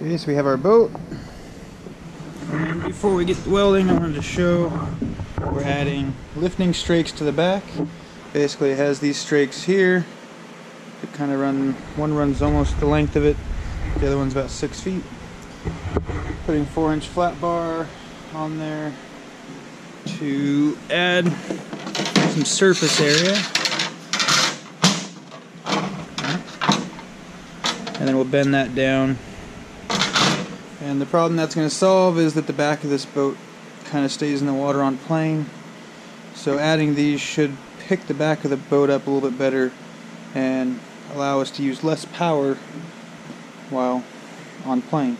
So we have our boat. And before we get to welding, I wanted to show we're adding lifting strakes to the back. Basically, it has these strakes here. It kind of run, one runs almost the length of it. The other one's about six feet. Putting four inch flat bar on there to add some surface area. And then we'll bend that down. And the problem that's going to solve is that the back of this boat kind of stays in the water on plane. So adding these should pick the back of the boat up a little bit better and allow us to use less power while on plane.